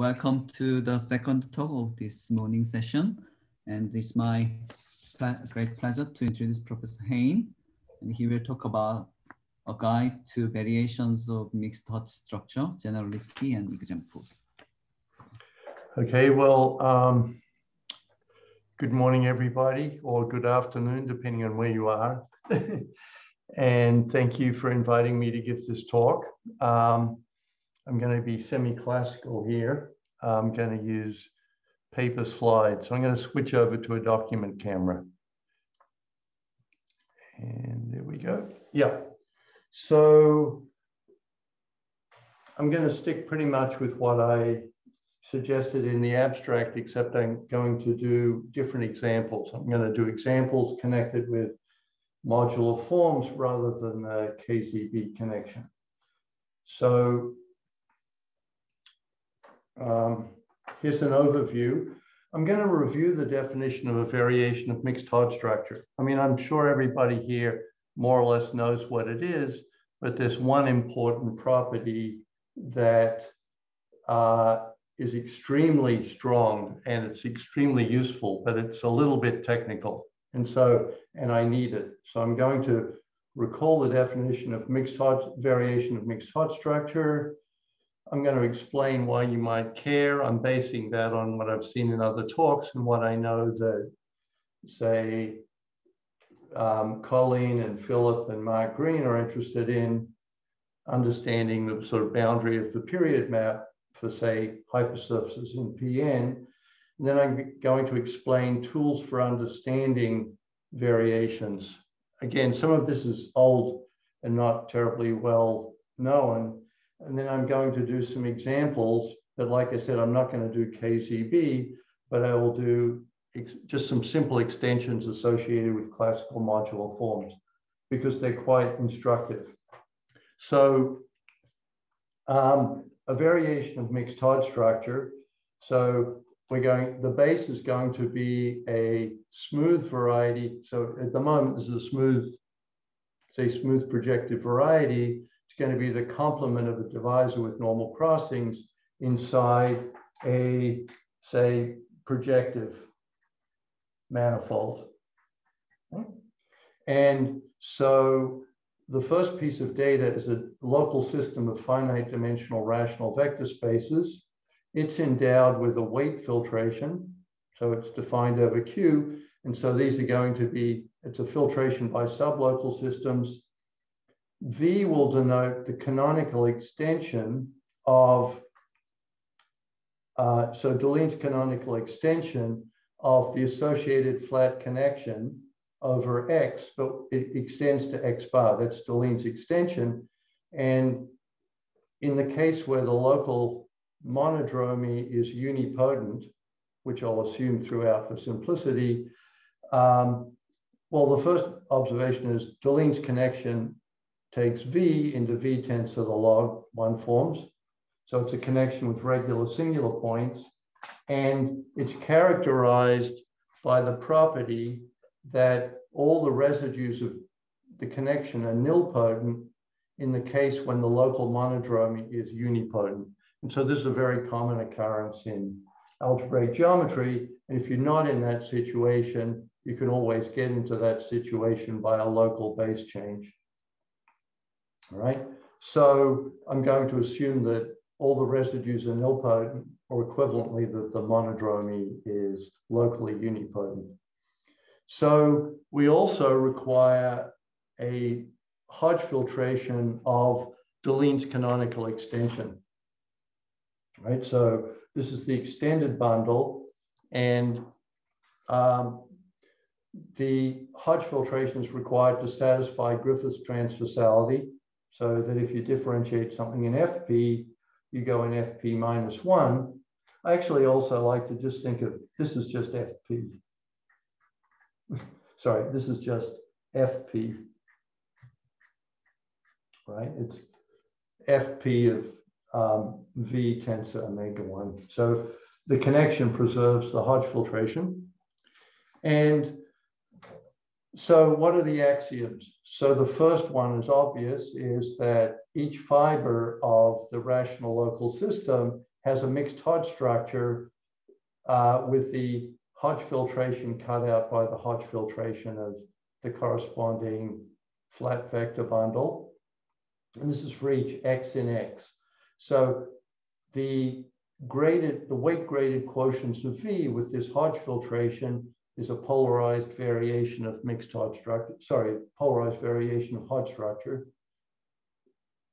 welcome to the second talk of this morning session. And it's my great pleasure to introduce Professor Hain. And he will talk about a guide to variations of mixed Hodge structure, generality and examples. Okay, well, um, good morning, everybody, or good afternoon, depending on where you are. and thank you for inviting me to give this talk. Um, I'm going to be semi-classical here. I'm going to use paper slides. So I'm going to switch over to a document camera. And there we go. Yeah. So I'm going to stick pretty much with what I suggested in the abstract, except I'm going to do different examples. I'm going to do examples connected with modular forms rather than a KZB connection. So um, here's an overview. I'm going to review the definition of a variation of mixed Hodge structure. I mean, I'm sure everybody here more or less knows what it is, but there's one important property that uh, is extremely strong and it's extremely useful, but it's a little bit technical. And so, and I need it. So I'm going to recall the definition of mixed Hodge, variation of mixed Hodge structure, I'm going to explain why you might care. I'm basing that on what I've seen in other talks and what I know that, say, um, Colleen and Philip and Mark Green are interested in understanding the sort of boundary of the period map for, say, hypersurfaces in PN. And then I'm going to explain tools for understanding variations. Again, some of this is old and not terribly well known. And then I'm going to do some examples but like I said, I'm not going to do KZB, but I will do just some simple extensions associated with classical modular forms because they're quite instructive. So um, a variation of mixed Hodge structure. So we're going, the base is going to be a smooth variety. So at the moment, this is a smooth, say smooth projective variety going to be the complement of a divisor with normal crossings inside a, say, projective manifold. And so the first piece of data is a local system of finite dimensional rational vector spaces. It's endowed with a weight filtration. So it's defined over Q. And so these are going to be, it's a filtration by sublocal systems V will denote the canonical extension of, uh, so Deligne's canonical extension of the associated flat connection over X, but it extends to X bar. That's Deligne's extension. And in the case where the local monodromy is unipotent, which I'll assume throughout for simplicity, um, well, the first observation is Deligne's connection takes V into V tensor the log one forms. So it's a connection with regular singular points. And it's characterized by the property that all the residues of the connection are nilpotent in the case when the local monodromy is unipotent. And so this is a very common occurrence in algebraic geometry. And if you're not in that situation, you can always get into that situation by a local base change. All right. So I'm going to assume that all the residues are nilpotent or equivalently that the monodromy is locally unipotent. So we also require a Hodge filtration of Deligne's canonical extension. Right, so this is the extended bundle and um, the Hodge filtration is required to satisfy Griffiths transversality so that if you differentiate something in FP, you go in FP minus one. I actually also like to just think of this is just FP. Sorry, this is just FP, right? It's FP of um, V tensor omega 1. So the connection preserves the Hodge filtration. And so what are the axioms? So the first one is obvious, is that each fiber of the rational local system has a mixed Hodge structure uh, with the Hodge filtration cut out by the Hodge filtration of the corresponding flat vector bundle. And this is for each x in x. So the graded, the weight graded quotients of V with this Hodge filtration is a polarized variation of mixed Hodge structure, sorry, polarized variation of Hodge structure.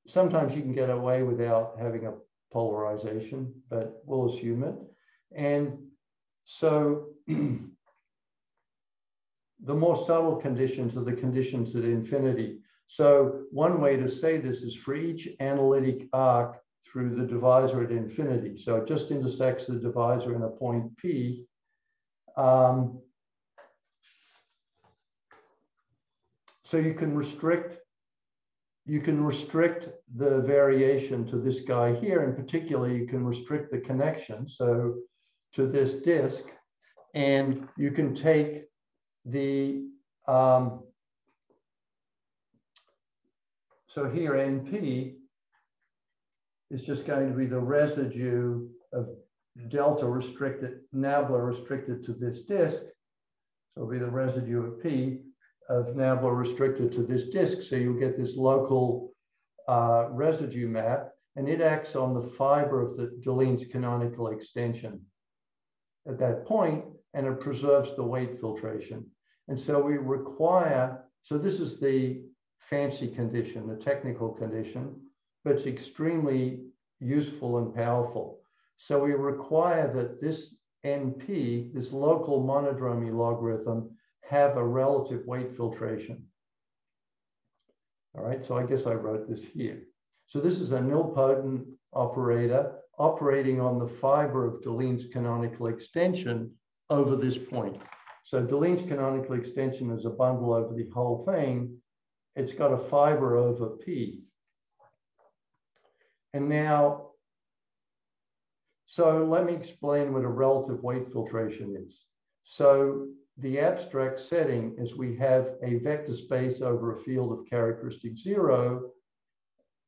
Sometimes you can get away without having a polarization, but we'll assume it. And so the more subtle conditions are the conditions at infinity. So one way to say this is for each analytic arc through the divisor at infinity. So it just intersects the divisor in a point P. Um, so you can restrict you can restrict the variation to this guy here. In particular, you can restrict the connection. So to this disk, and you can take the, um, so here NP is just going to be the residue of delta restricted, nabla restricted to this disk. So it'll be the residue of P of nabla restricted to this disk. So you'll get this local uh, residue map, and it acts on the fiber of the Deligne's canonical extension at that point, and it preserves the weight filtration. And so we require, so this is the fancy condition, the technical condition, but it's extremely useful and powerful. So we require that this NP, this local monodromy logarithm, have a relative weight filtration. All right, so I guess I wrote this here. So this is a nilpotent operator operating on the fiber of Deligne's canonical extension over this point. So Deligne's canonical extension is a bundle over the whole thing. It's got a fiber over P. And now, so let me explain what a relative weight filtration is. So the abstract setting is we have a vector space over a field of characteristic zero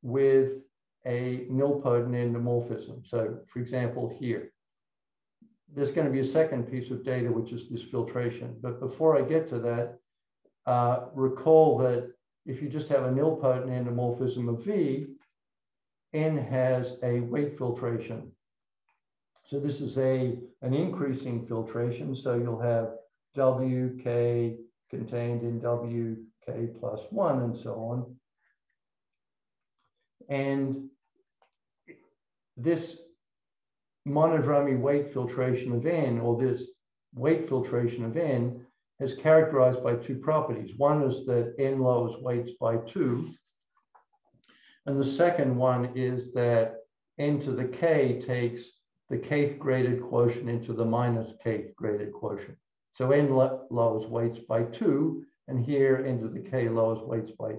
with a nilpotent endomorphism. So for example, here, there's going to be a second piece of data, which is this filtration. But before I get to that, uh, recall that if you just have a nilpotent endomorphism of V, N has a weight filtration. So this is a, an increasing filtration. So you'll have WK contained in WK plus one and so on. And this monodromy weight filtration of N, or this weight filtration of N, is characterized by two properties. One is that N lowers weights by two. And the second one is that N to the K takes the kth graded quotient into the minus kth graded quotient. So N lowers weights by two, and here N to the K lowers weights by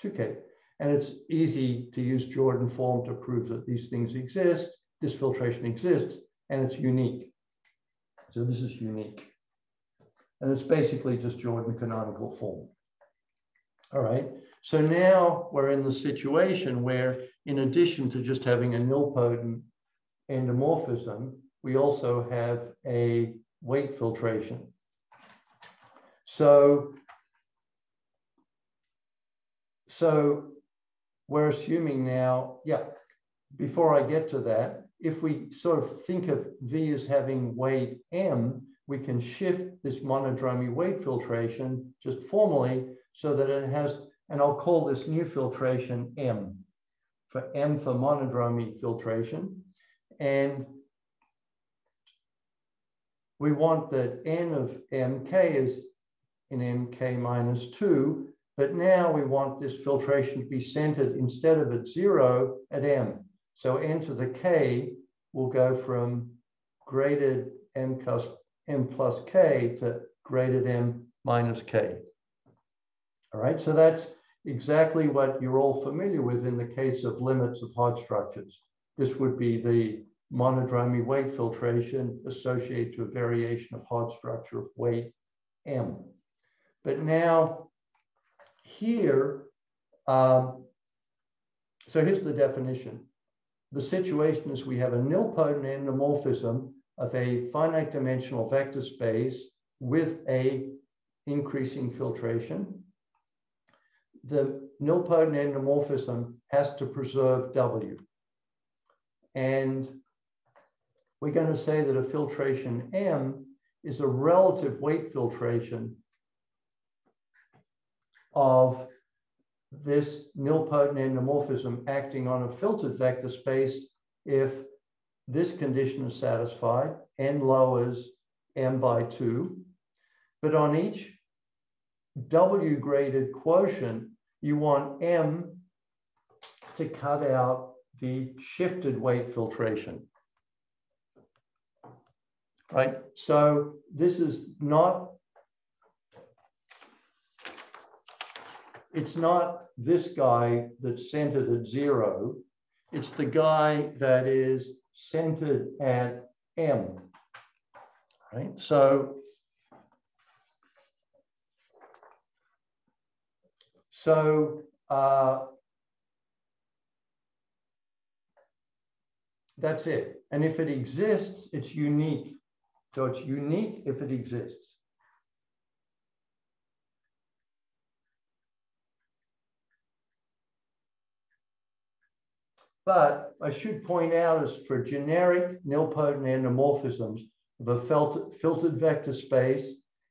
2K. And it's easy to use Jordan form to prove that these things exist, this filtration exists, and it's unique. So this is unique. And it's basically just Jordan canonical form. All right. So now we're in the situation where, in addition to just having a nilpotent endomorphism, we also have a weight filtration. So, so we're assuming now, yeah, before I get to that, if we sort of think of V as having weight M, we can shift this monodromy weight filtration just formally so that it has, and I'll call this new filtration M, for M for monodromy filtration. And we want that N of MK is in MK minus two, but now we want this filtration to be centered instead of at zero at M. So N to the K will go from graded M plus, M plus K to graded M minus K. All right, so that's exactly what you're all familiar with in the case of limits of Hodge structures. This would be the monodromy weight filtration associated to a variation of Hodge structure of weight M. But now here, um, so here's the definition. the situation is we have a nilpotent endomorphism of a finite dimensional vector space with a increasing filtration. The nilpotent endomorphism has to preserve W. And we're going to say that a filtration M is a relative weight filtration of this nilpotent endomorphism acting on a filtered vector space if this condition is satisfied, n lowers m by 2. But on each W graded quotient, you want m to cut out the shifted weight filtration. Right, so this is not, it's not this guy that's centered at zero. It's the guy that is centered at M, right? So, so uh, that's it. And if it exists, it's unique. So it's unique if it exists. But I should point out as for generic nilpotent endomorphisms of a filtered vector space,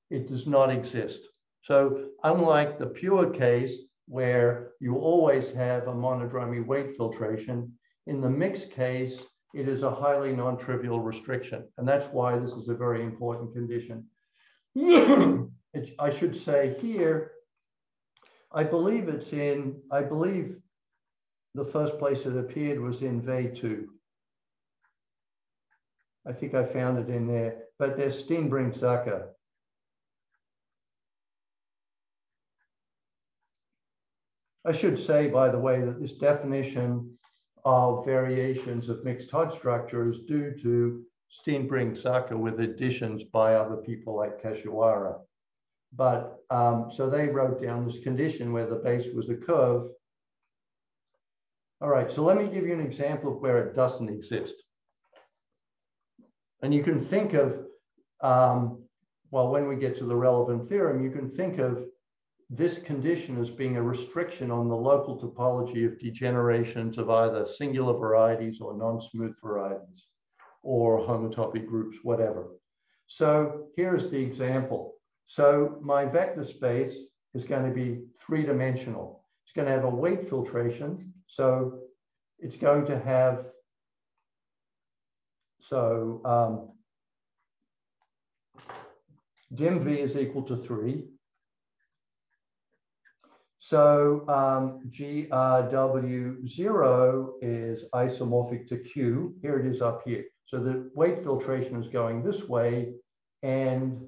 it does not exist. So unlike the pure case where you always have a monodromy weight filtration, in the mixed case, it is a highly non-trivial restriction. And that's why this is a very important condition. I should say here, I believe it's in, I believe the first place it appeared was in Weil II. I think I found it in there, but there's Steenbrink-Zucker. I should say, by the way, that this definition of variations of mixed Hodge structure is due to Steenbrink-Zucker with additions by other people like Kashiwara. But um, so they wrote down this condition where the base was a curve all right, so let me give you an example of where it doesn't exist. And you can think of, um, well, when we get to the relevant theorem, you can think of this condition as being a restriction on the local topology of degenerations of either singular varieties or non-smooth varieties or homotopy groups, whatever. So here's the example. So my vector space is going to be three-dimensional. It's going to have a weight filtration so it's going to have, so um, dim v is equal to three. So um, GRW0 is isomorphic to Q. Here it is up here. So the weight filtration is going this way, and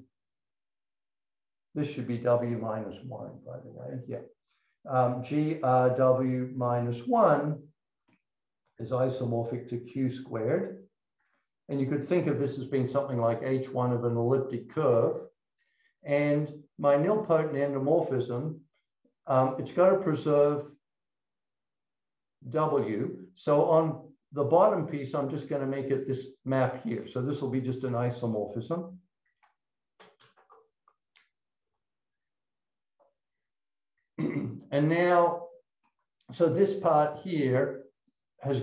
this should be W minus one, by the way. Yeah um, GRW minus one is isomorphic to Q squared. And you could think of this as being something like H1 of an elliptic curve. And my nilpotent endomorphism, um, it's got to preserve W. So on the bottom piece, I'm just going to make it this map here. So this will be just an isomorphism. And now, so this part here has,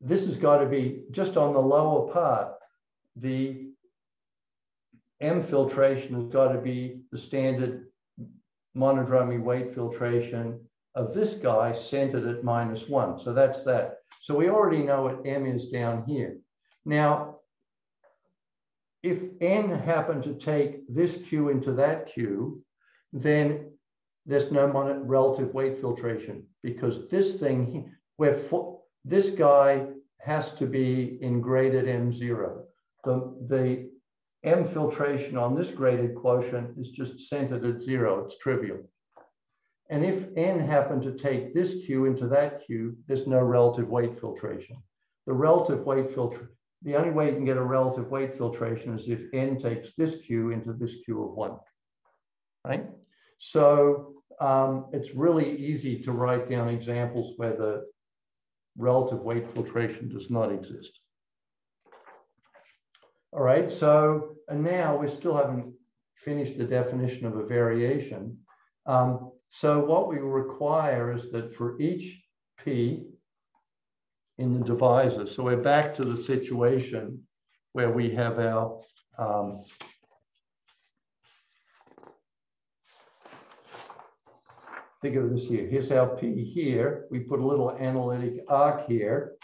this has got to be just on the lower part, the M filtration has got to be the standard monodromy weight filtration of this guy centered at minus one. So that's that. So we already know what M is down here. Now, if N happened to take this Q into that Q, then there's no relative weight filtration because this thing, where this guy has to be in graded M0. The, the M filtration on this graded quotient is just centered at zero, it's trivial. And if N happened to take this Q into that Q, there's no relative weight filtration. The relative weight filter, the only way you can get a relative weight filtration is if N takes this Q into this Q of one, right? So um, it's really easy to write down examples where the relative weight filtration does not exist. All right, so and now we still haven't finished the definition of a variation. Um, so what we require is that for each P in the divisor, so we're back to the situation where we have our um, think of this here. Here's our P here. We put a little analytic arc here.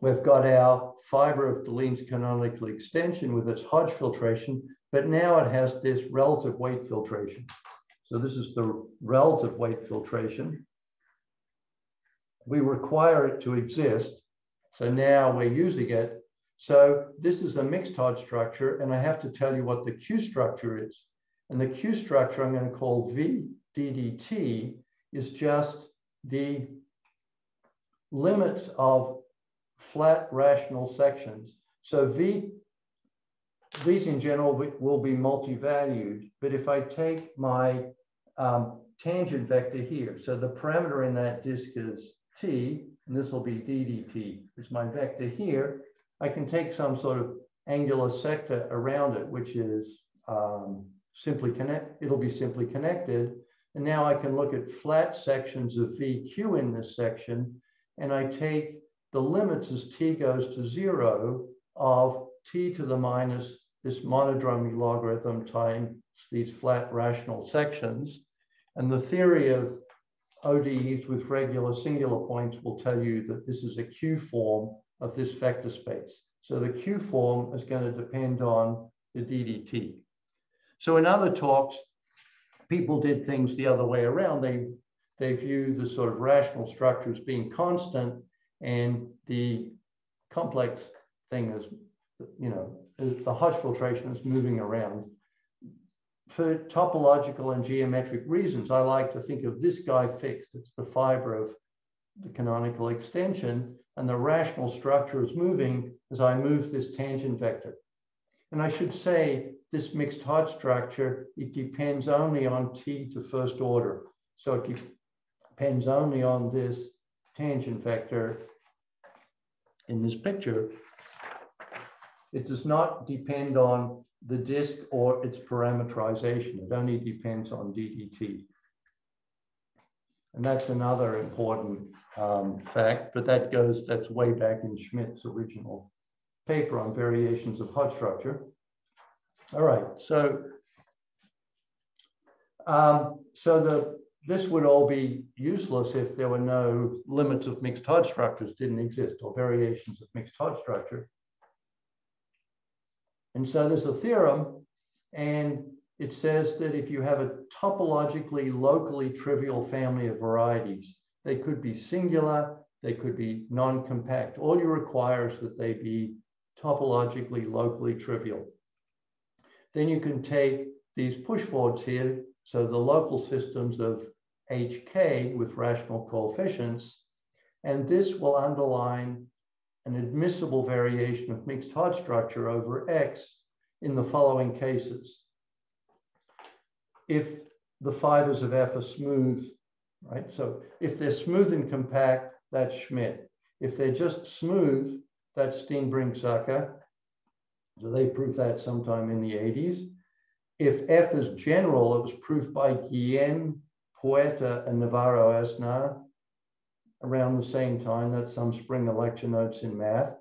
We've got our fiber of Deligne's canonical extension with its Hodge filtration, but now it has this relative weight filtration. So this is the relative weight filtration. We require it to exist. So now we're using it. So this is a mixed Hodge structure, and I have to tell you what the Q structure is. And the Q structure I'm going to call VDDT is just the limits of flat rational sections. So V, these in general will be multi-valued, but if I take my um, tangent vector here, so the parameter in that disk is T, and this will be DDT, is my vector here, I can take some sort of angular sector around it, which is um, simply connect, it'll be simply connected. And now I can look at flat sections of VQ in this section, and I take the limits as t goes to zero of t to the minus this monodromy logarithm times these flat rational sections. And the theory of ODEs with regular singular points will tell you that this is a Q form of this vector space. So the Q form is going to depend on the DDT. So in other talks, people did things the other way around. They, they view the sort of rational structure as being constant and the complex thing is, you know, the Hodge filtration is moving around. For topological and geometric reasons, I like to think of this guy fixed. It's the fiber of the canonical extension and the rational structure is moving as I move this tangent vector. And I should say this mixed Hodge structure, it depends only on T to first order. So it depends only on this tangent vector in this picture. It does not depend on the disk or its parameterization. It only depends on DDT. And that's another important um, fact, but that goes, that's way back in Schmid's original paper on variations of Hodge structure. All right, so um, so the this would all be useless if there were no limits of mixed Hodge structures didn't exist or variations of mixed Hodge structure. And so there's a theorem and it says that if you have a topologically locally trivial family of varieties, they could be singular, they could be non-compact. All you require is that they be topologically locally trivial. Then you can take these push forwards here, so the local systems of HK with rational coefficients, and this will underline an admissible variation of mixed Hodge structure over X in the following cases. If the fibers of F are smooth, right? So if they're smooth and compact, that's Schmid. If they're just smooth, that's Steenbrink-Zucker. They proved that sometime in the 80s. If F is general, it was proved by Guillen, Puerta, and Navarro Aznar around the same time. That's some spring lecture notes in math.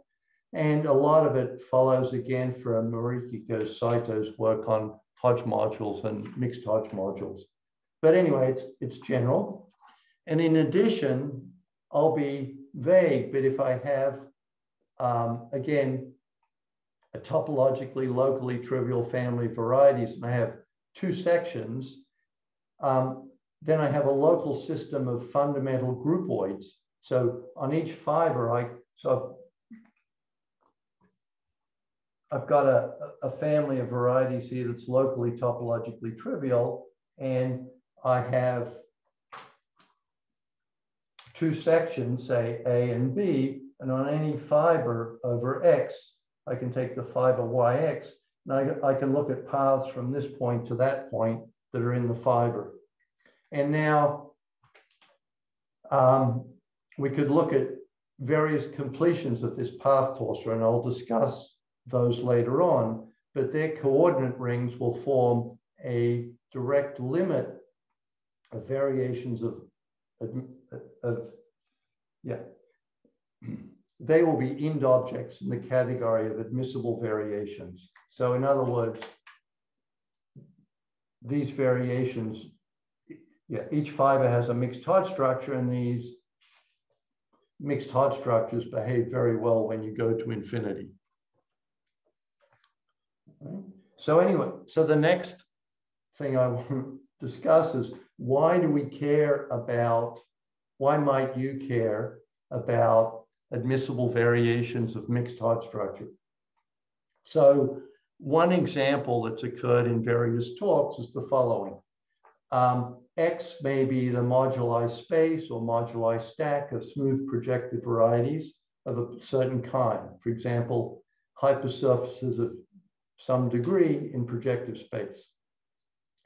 And a lot of it follows again from Morihiko Saito's work on Hodge modules and mixed Hodge modules. But anyway, it's, it's general. And in addition, I'll be vague, but if I have, um, again, a topologically locally trivial family of varieties, and I have two sections, um, then I have a local system of fundamental groupoids. So on each fiber, I so I've got a, a family of varieties here that's locally topologically trivial, and I have two sections, say A and B, and on any fiber over X, I can take the fiber YX and I, I can look at paths from this point to that point that are in the fiber. And now um, we could look at various completions of this path torsor, and I'll discuss those later on, but their coordinate rings will form a direct limit of variations of, of, of yeah, they will be ind objects in the category of admissible variations. So in other words, these variations, yeah, each fiber has a mixed Hodge structure and these mixed Hodge structures behave very well when you go to infinity. So anyway, so the next thing I want to discuss is why do we care about, why might you care about admissible variations of mixed Hodge structure? So one example that's occurred in various talks is the following. Um, X may be the moduli space or moduli stack of smooth projective varieties of a certain kind. For example, hypersurfaces of some degree in projective space.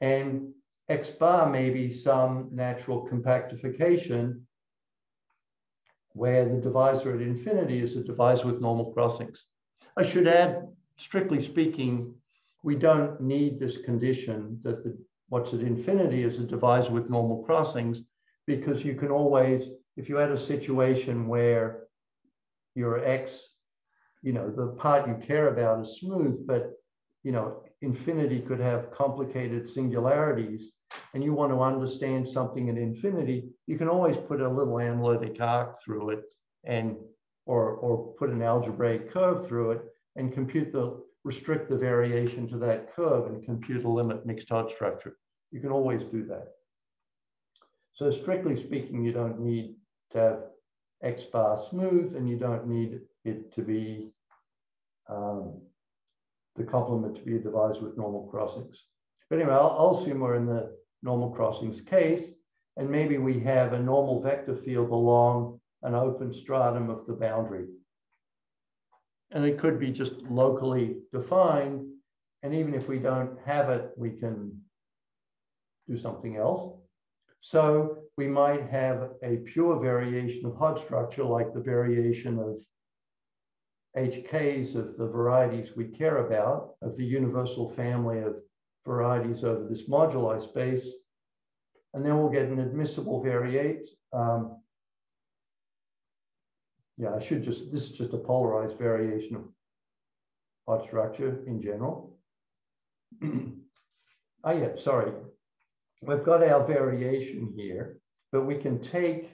And X bar may be some natural compactification where the divisor at infinity is a divisor with normal crossings. I should add strictly speaking, we don't need this condition that the, what's at infinity is a divisor with normal crossings, because you can always, if you had a situation where your x, you know, the part you care about is smooth, but, you know, infinity could have complicated singularities, and you want to understand something at infinity, you can always put a little analytic arc through it and or, or put an algebraic curve through it and compute the, restrict the variation to that curve and compute a limit mixed Hodge structure. You can always do that. So strictly speaking, you don't need to have X bar smooth and you don't need it to be um, the complement to be a divisor with normal crossings. But anyway, I'll, I'll assume we're in the normal crossings case, and maybe we have a normal vector field along an open stratum of the boundary. And it could be just locally defined. And even if we don't have it, we can do something else. So we might have a pure variation of Hodge structure, like the variation of HKs of the varieties we care about, of the universal family of varieties over this moduli space. And then we'll get an admissible variate, um, yeah, I should just, this is just a polarized variation of Hodge structure in general. oh yeah, sorry. We've got our variation here, but we can take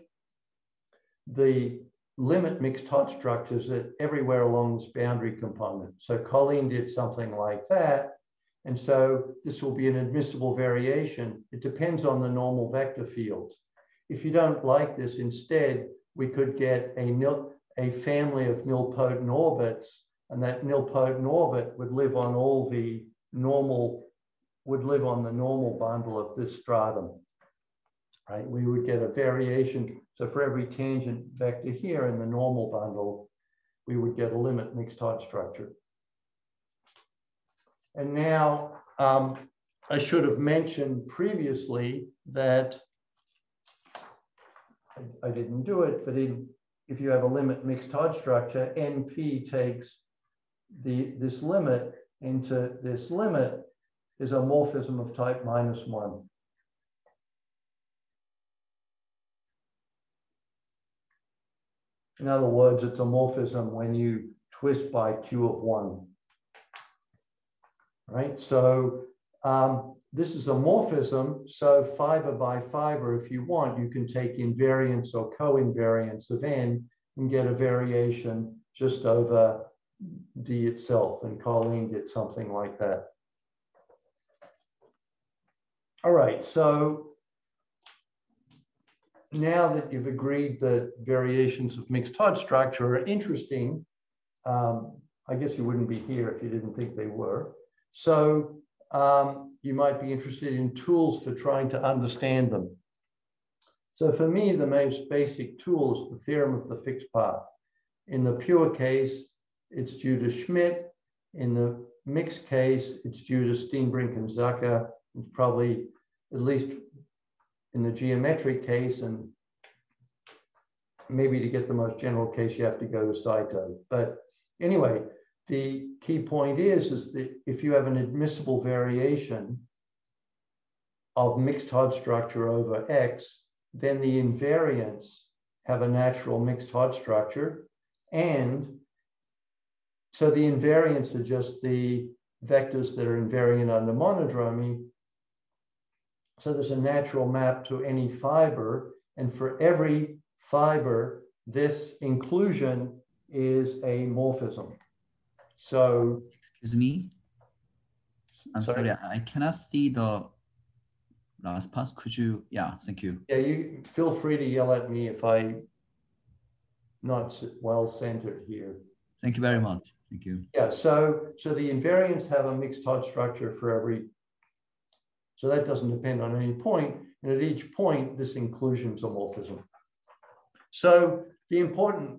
the limit mixed Hodge structures that everywhere along this boundary component. So Colleen did something like that. And so this will be an admissible variation. It depends on the normal vector fields. If you don't like this, instead, we could get a nil, a family of nilpotent orbits, and that nilpotent orbit would live on all the normal, would live on the normal bundle of this stratum, right? We would get a variation. So for every tangent vector here in the normal bundle, we would get a limit mixed Hodge structure. And now um, I should have mentioned previously that I, I didn't do it, but in if you have a limit mixed Hodge structure, NP takes the this limit into this limit is a morphism of type minus one. In other words, it's a morphism when you twist by Q of one. Right, so um, this is a morphism, so fiber by fiber, if you want, you can take invariance or co-invariance of n and get a variation just over d itself, and Colleen did something like that. All right, so now that you've agreed that variations of mixed Hodge structure are interesting, um, I guess you wouldn't be here if you didn't think they were. So um, you might be interested in tools for trying to understand them. So for me, the most basic tool is the theorem of the fixed path. In the pure case, it's due to Schmid. In the mixed case, it's due to Steenbrink and Zucker. It's probably, at least in the geometric case, and maybe to get the most general case, you have to go to Saito. But anyway, the key point is, is that if you have an admissible variation of mixed Hodge structure over X, then the invariants have a natural mixed Hodge structure. And so the invariants are just the vectors that are invariant under monodromy. So there's a natural map to any fiber. And for every fiber, this inclusion is a morphism. So, Excuse me. I'm Sorry? sorry, I cannot see the last part. Could you? Yeah, thank you. yeah, you feel free to yell at me if I not well centered here. Thank you very much. Thank you. Yeah, so, so the invariants have a mixed Hodge structure for every, so that doesn't depend on any point, and at each point, this inclusion's a morphism. So the important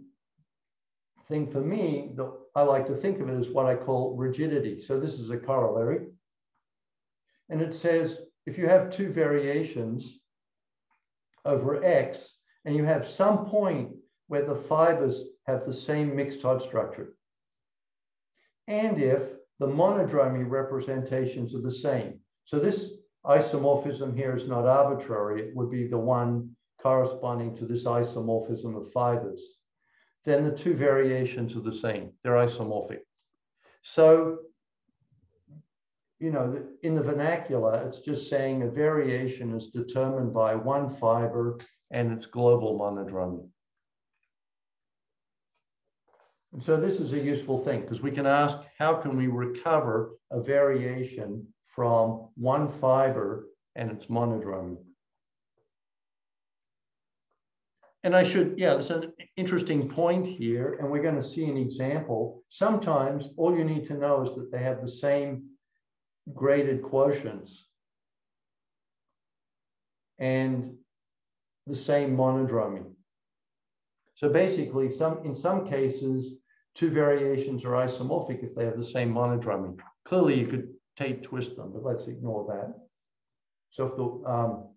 thing for me, that I like to think of it as what I call rigidity. So this is a corollary. And it says, if you have two variations over X, and you have some point where the fibers have the same mixed Hodge structure, and if the monodromy representations are the same. So this isomorphism here is not arbitrary. It would be the one corresponding to this isomorphism of fibers. Then the two variations are the same. They're isomorphic. So, you know, in the vernacular, it's just saying a variation is determined by one fiber and its global monodromy. And so this is a useful thing because we can ask, how can we recover a variation from one fiber and its monodromy? And I should, yeah, there's an interesting point here, and we're going to see an example. Sometimes all you need to know is that they have the same graded quotients and the same monodromy. So basically, some in some cases, two variations are isomorphic if they have the same monodromy. Clearly, you could tape twist them, but let's ignore that. So if the um,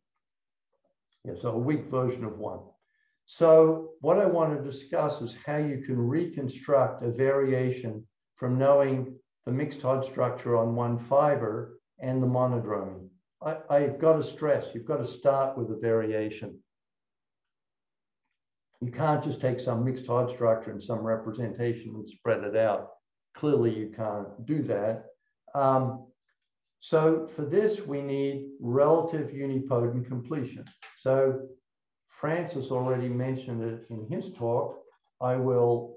yeah, so a weak version of one. So what I want to discuss is how you can reconstruct a variation from knowing the mixed Hodge structure on one fiber and the monodromy. I, I've got to stress, you've got to start with a variation. You can't just take some mixed Hodge structure and some representation and spread it out. Clearly, you can't do that. Um, so for this, we need relative unipotent completion. So Francis already mentioned it in his talk. I will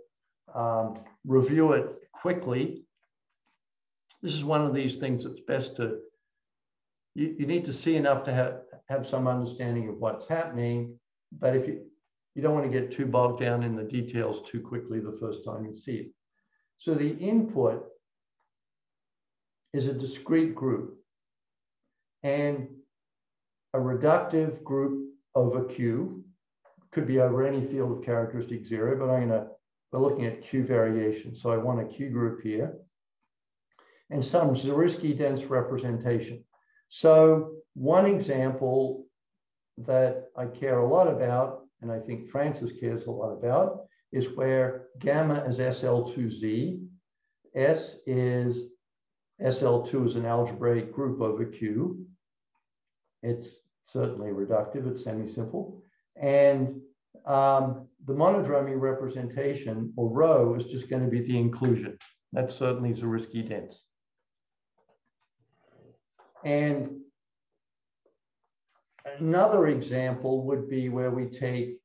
um, review it quickly. This is one of these things that's best to, you, you need to see enough to have, have some understanding of what's happening. But if you, you don't want to get too bogged down in the details too quickly the first time you see it. So the input is a discrete group and a reductive group over Q could be over any field of characteristic zero, but I'm gonna, we're looking at Q variation. So I want a Q group here and some Zariski dense representation. So one example that I care a lot about, and I think Francis cares a lot about, is where gamma is SL2Z, S is SL2 is an algebraic group over Q. It's certainly reductive, it's semi-simple. And um, the monodromy representation, or rho, is just going to be the inclusion. That certainly is Zariski dense. And another example would be where we take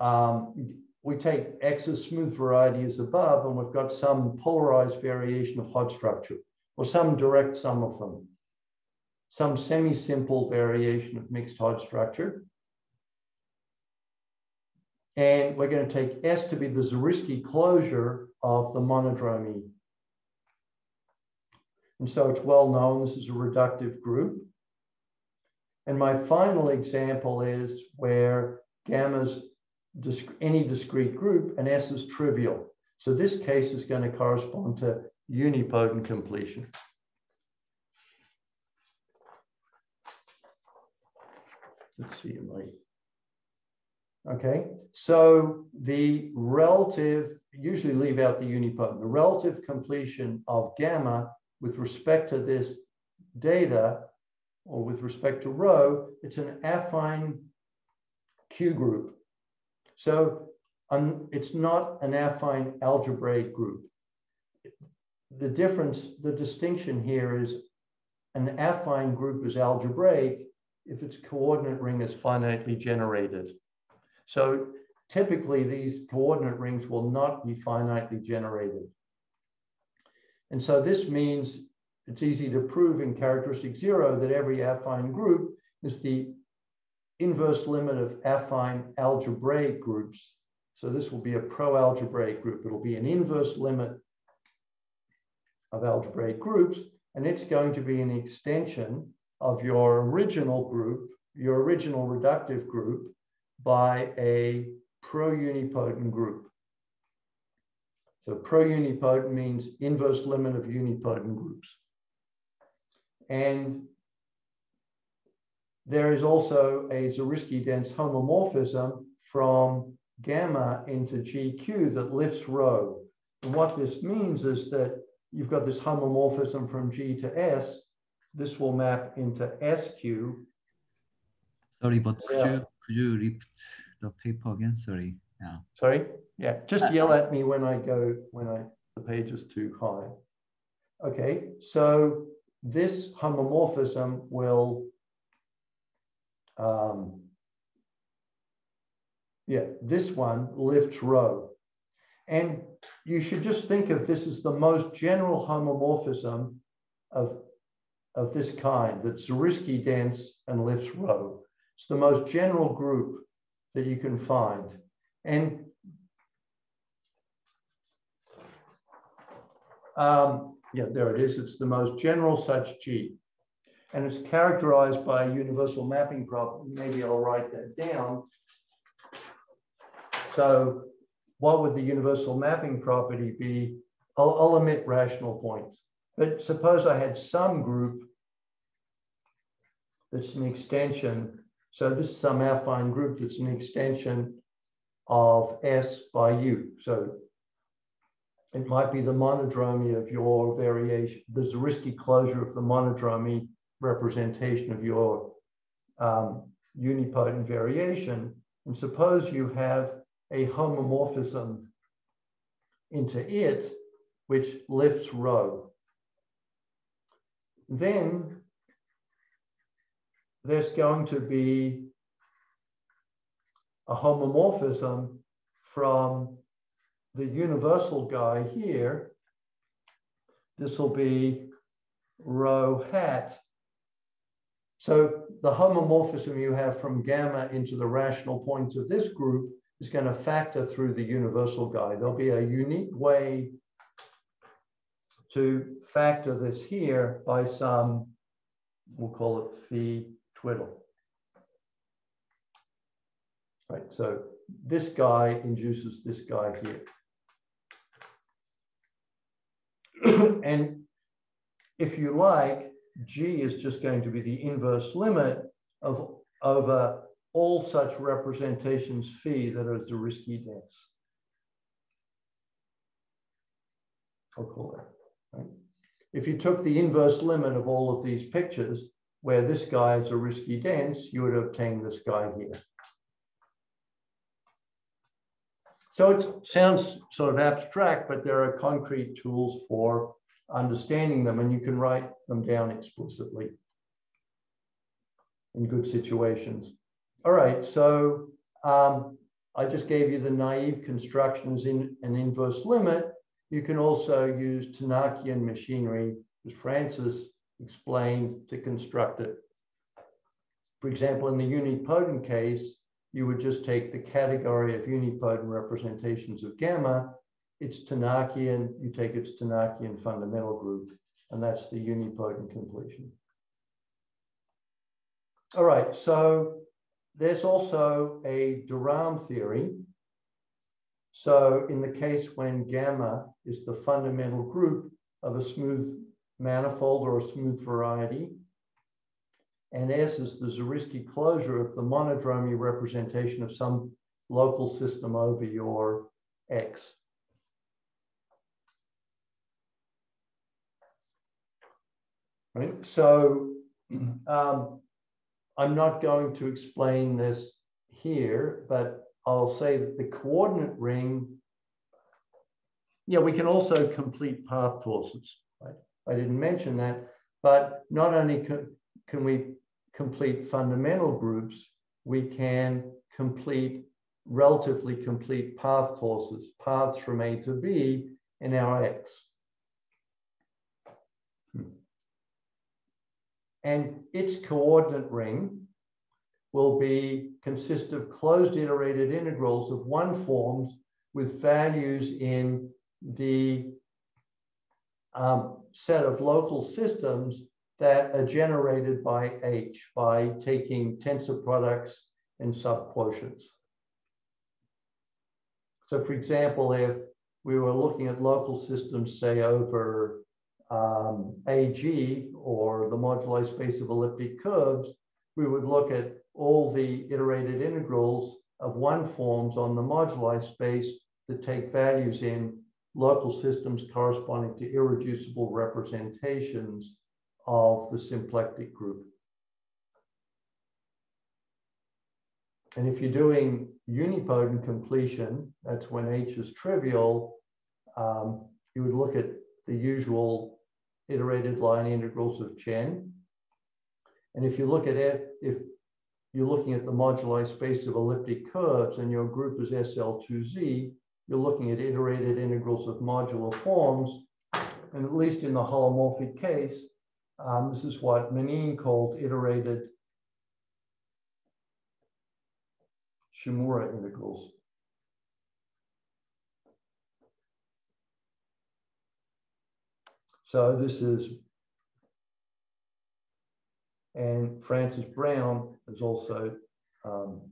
um, we take X's smooth variety as above, and we've got some polarized variation of Hodge structure, or some direct sum of them, some semi-simple variation of mixed Hodge structure. And we're going to take S to be the Zariski closure of the monodromy. And so it's well known this is a reductive group. And my final example is where gamma's disc any discrete group and S is trivial. So this case is going to correspond to unipotent completion. Let's see, it might. Okay, so the relative, usually leave out the unipotent, the relative completion of gamma with respect to this data or with respect to rho, it's an affine Q group. So um, it's not an affine algebraic group. The difference, the distinction here is an affine group is algebraic if its coordinate ring is finitely generated. So typically these coordinate rings will not be finitely generated. And so this means it's easy to prove in characteristic zero that every affine group is the inverse limit of affine algebraic groups. So this will be a pro-algebraic group. It'll be an inverse limit of algebraic groups, and it's going to be an extension of your original group, your original reductive group, by a pro-unipotent group. So pro-unipotent means inverse limit of unipotent groups. And there is also a Zariski dense homomorphism from gamma into GQ that lifts rho. And what this means is that you've got this homomorphism from G to S. This will map into SQ. Sorry, but could you could you repeat the paper again? Sorry. Yeah. Sorry. Yeah. Just uh, yell at me when I go when I the page is too high. Okay. So this homomorphism will um, yeah, this one lifts rho. And you should just think of this as the most general homomorphism of, of this kind that's Zariski dense and lifts rho. It's the most general group that you can find. And um, yeah, there it is. It's the most general such G. And it's characterized by a universal mapping property. Maybe I'll write that down. So what would the universal mapping property be? I'll, I'll omit rational points. But suppose I had some group that's an extension so this is some affine group that's an extension of S by U. So it might be the monodromy of your variation. The Zariski closure of the monodromy representation of your um, unipotent variation. And suppose you have a homomorphism into it, which lifts rho. Then there's going to be a homomorphism from the universal guy here. This will be rho hat. So the homomorphism you have from gamma into the rational points of this group is going to factor through the universal guy. There'll be a unique way to factor this here by some, we'll call it phi twiddle. Right, so this guy induces this guy here. and if you like, G is just going to be the inverse limit of over all such representations phi that are Zariski dense. I'll call that. Right? If you took the inverse limit of all of these pictures, where this guy is Zariski dense, you would obtain this guy here. So it sounds sort of abstract, but there are concrete tools for understanding them, and you can write them down explicitly in good situations. All right, so um, I just gave you the naive constructions in an inverse limit. You can also use Tannakian machinery, as Francis explained to construct it. For example, in the unipotent case, you would just take the category of unipotent representations of gamma, its Tannakian, you take its Tannakian fundamental group, and that's the unipotent completion. All right, so there's also a de Rham theory. So in the case when gamma is the fundamental group of a smooth manifold or a smooth variety. And S is the Zariski closure of the monodromy representation of some local system over your X. Right, so um, I'm not going to explain this here, but I'll say that the coordinate ring, yeah, we can also complete path torsors. I didn't mention that, but not only can, can we complete fundamental groups, we can complete relatively complete path torsors, paths from A to B in our X. And its coordinate ring will be consist of closed iterated integrals of one forms with values in the um, set of local systems that are generated by H by taking tensor products and subquotients. So for example, if we were looking at local systems, say over um, AG or the moduli space of elliptic curves, we would look at all the iterated integrals of one forms on the moduli space that take values in local systems corresponding to irreducible representations of the symplectic group. And if you're doing unipotent completion, that's when H is trivial, um, you would look at the usual iterated line integrals of Chen. And if you look at it, if you're looking at the moduli space of elliptic curves and your group is SL2Z, you're looking at iterated integrals of modular forms. And at least in the holomorphic case, um, this is what Manin called iterated Shimura integrals. So this is, and Francis Brown has also, um,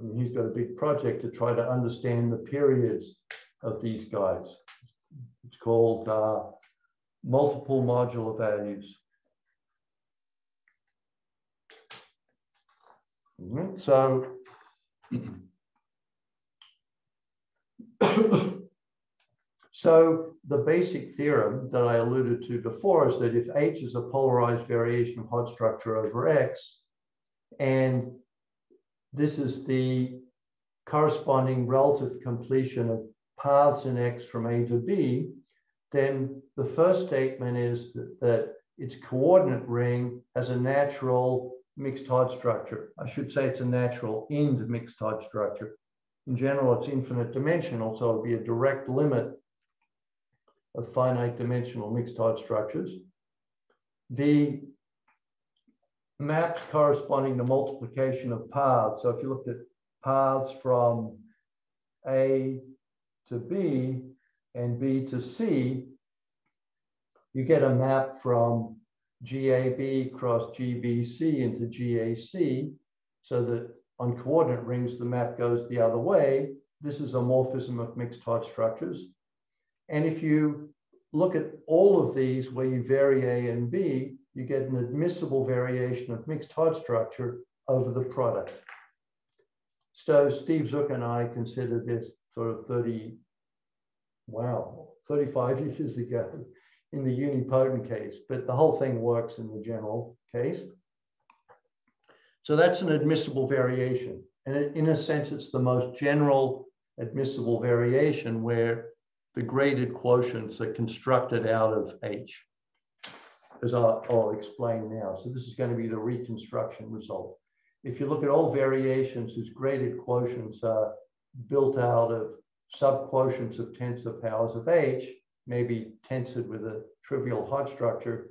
Mean, he's got a big project to try to understand the periods of these guys. It's called uh, multiple modular values. Mm -hmm. So So the basic theorem that I alluded to before is that if H is a polarized variation of Hodge structure over X, and this is the corresponding relative completion of paths in X from A to B, then the first statement is that, that its coordinate ring has a natural mixed Hodge structure. I should say it's a natural end mixed Hodge structure. In general, it's infinite dimensional, so it'll be a direct limit of finite dimensional mixed Hodge structures. The maps corresponding to multiplication of paths. So if you looked at paths from A to B and B to C, you get a map from GAB cross GBC into GAC so that on coordinate rings, the map goes the other way. This is a morphism of mixed Hodge structures. And if you look at all of these where you vary A and B, you get an admissible variation of mixed Hodge structure over the product. So Steve Zucker and I considered this sort of 30, wow, 35 years ago in the unipotent case, but the whole thing works in the general case. So that's an admissible variation. And in a sense, it's the most general admissible variation where the graded quotients are constructed out of H, as I'll, I'll explain now. So this is going to be the reconstruction result. If you look at all variations whose graded quotients are built out of subquotients of tensor powers of H, maybe tensored with a trivial Hodge structure,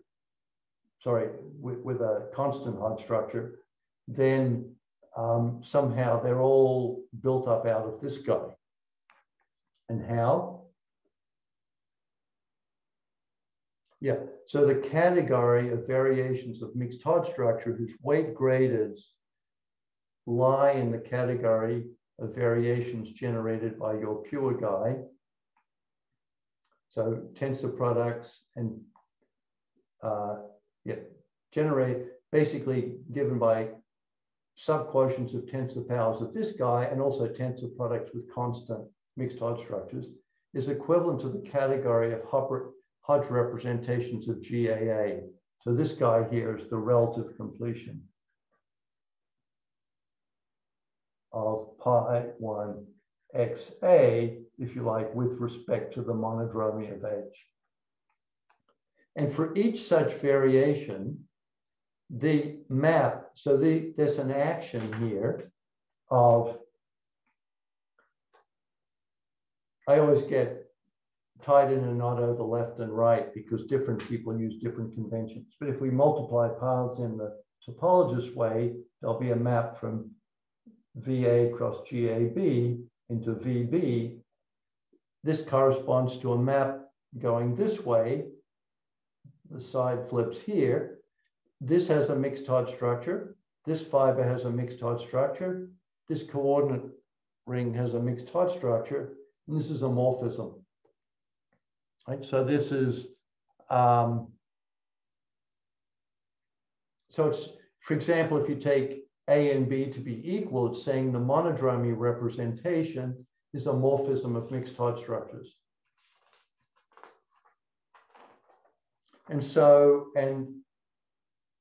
sorry, with, with a constant Hodge structure, then um, somehow they're all built up out of this guy. And how? Yeah, so the category of variations of mixed Hodge structure whose weight gradeds lie in the category of variations generated by your pure guy. So tensor products and uh, yeah, generate basically given by subquotients of tensor powers of this guy and also tensor products with constant mixed Hodge structures is equivalent to the category of Hodge representations of GAA. So this guy here is the relative completion of pi 1 XA, if you like, with respect to the monodromy of H. And for each such variation, the map, so the, there's an action here of, I always get tied in a knot over left and right because different people use different conventions. But if we multiply paths in the topologist way, there'll be a map from VA cross GAB into VB. This corresponds to a map going this way. The side flips here. This has a mixed Hodge structure. This fiber has a mixed Hodge structure. This coordinate ring has a mixed Hodge structure. And this is a morphism. Right? So this is, um, so it's, for example, if you take A and B to be equal, it's saying the monodromy representation is a morphism of mixed Hodge structures. And so, and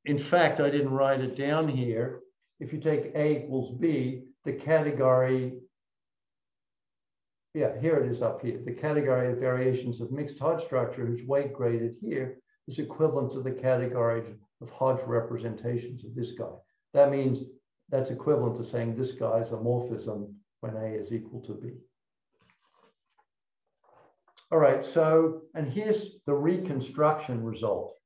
in fact, I didn't write it down here. If you take A equals B, the category, yeah, here it is up here. The category of variations of mixed Hodge structure, whose weight graded here, is equivalent to the category of Hodge representations of this guy. That means that's equivalent to saying this guy is a morphism when A is equal to B. All right, so, and here's the reconstruction result.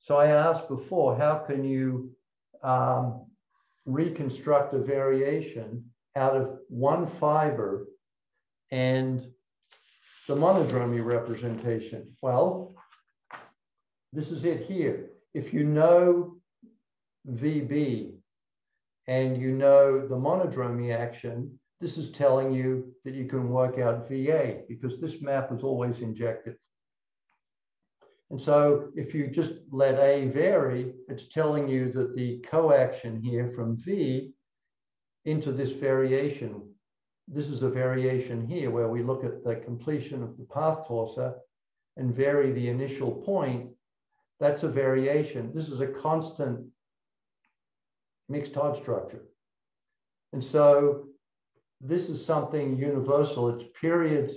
So I asked before, how can you um, reconstruct a variation out of one fiber and the monodromy representation? Well, this is it here. If you know VB and you know the monodromy action, this is telling you that you can work out VA because this map is always injective. And so if you just let A vary, it's telling you that the coaction here from V into this variation, this is a variation here where we look at the completion of the path torsor and vary the initial point. That's a variation. This is a constant mixed Hodge structure. And so this is something universal. It's periods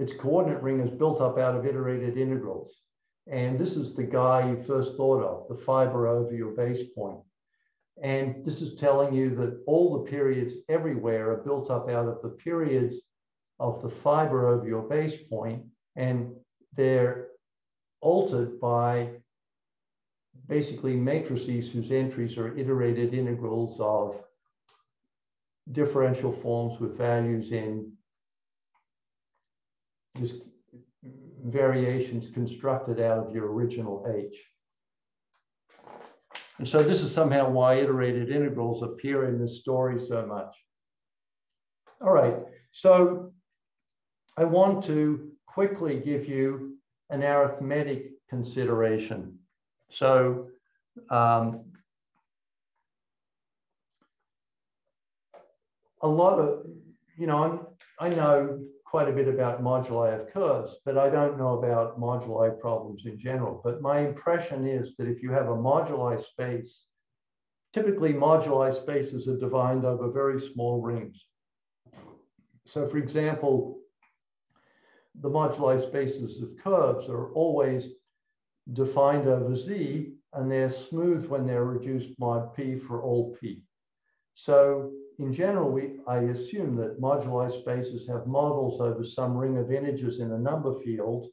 its coordinate ring is built up out of iterated integrals. And this is the guy you first thought of, the fiber over your base point. And this is telling you that all the periods everywhere are built up out of the periods of the fiber over your base point, and they're altered by basically matrices whose entries are iterated integrals of differential forms with values in just variations constructed out of your original H. And so this is somehow why iterated integrals appear in this story so much. All right, so I want to quickly give you an arithmetic consideration. So um, a lot of, you know, I'm, I know quite a bit about moduli of curves, but I don't know about moduli problems in general. But my impression is that if you have a moduli space, typically moduli spaces are defined over very small rings. So for example, the moduli spaces of curves are always defined over Z, and they're smooth when they're reduced mod P for all P. So in general, we, I assume that moduli spaces have models over some ring of integers in a number field,